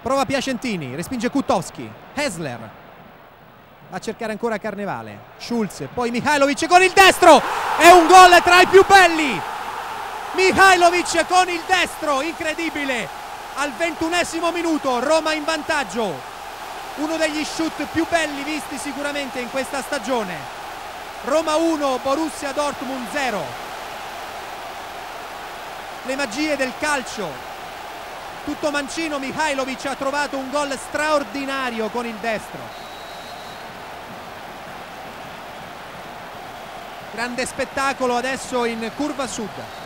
Prova Piacentini, respinge Kutowski. Hessler. Va a cercare ancora Carnevale. Schulz, poi Mihailovic con il destro. È un gol tra i più belli. Mihailovic con il destro, incredibile. Al ventunesimo minuto, Roma in vantaggio. Uno degli shoot più belli visti sicuramente in questa stagione. Roma 1, Borussia Dortmund 0. Le magie del calcio. Tutto mancino, Mihailovic ha trovato un gol straordinario con il destro. Grande spettacolo adesso in curva sud.